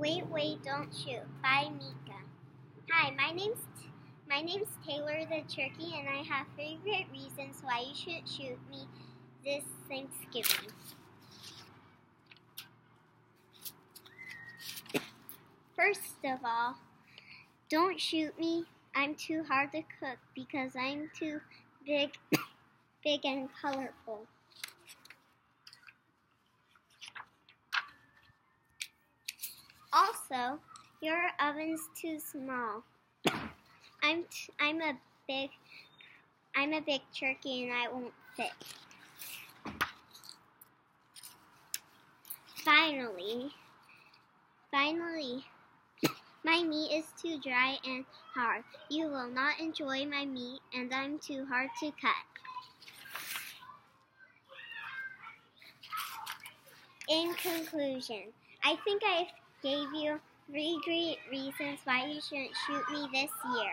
Wait, wait, don't shoot by Mika. Hi, my name's my name's Taylor the Turkey, and I have favorite reasons why you should shoot me this Thanksgiving. First of all, don't shoot me. I'm too hard to cook because I'm too big, big and colorful. Also, your oven's too small. I'm t- I'm a big I'm a big turkey and I won't fit. Finally, finally, my meat is too dry and hard. You will not enjoy my meat, and I'm too hard to cut. In conclusion, I think I gave you three great reasons why you shouldn't shoot me this year.